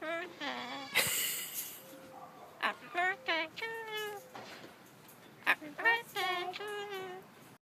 Happy birthday. Happy birthday